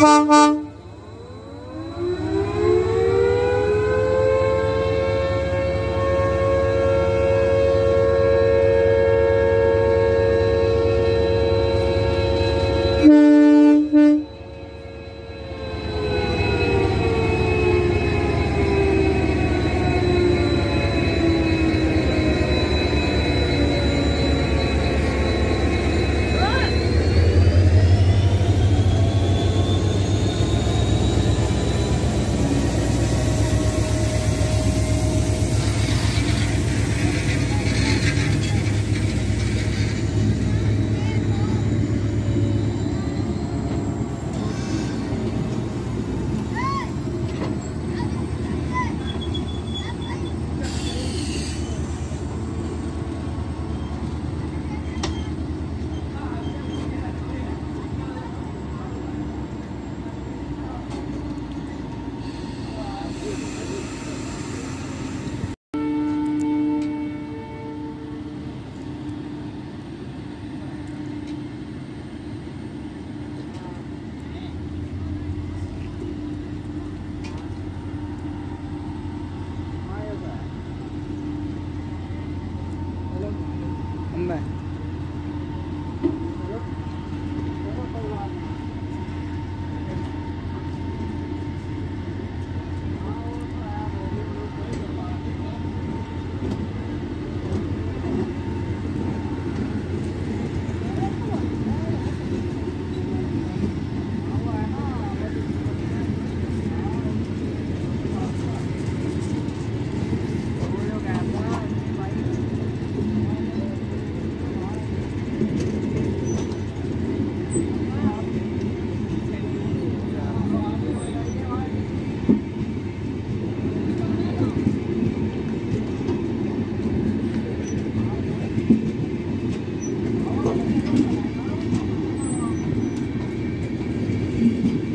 Ha ha. Thank you.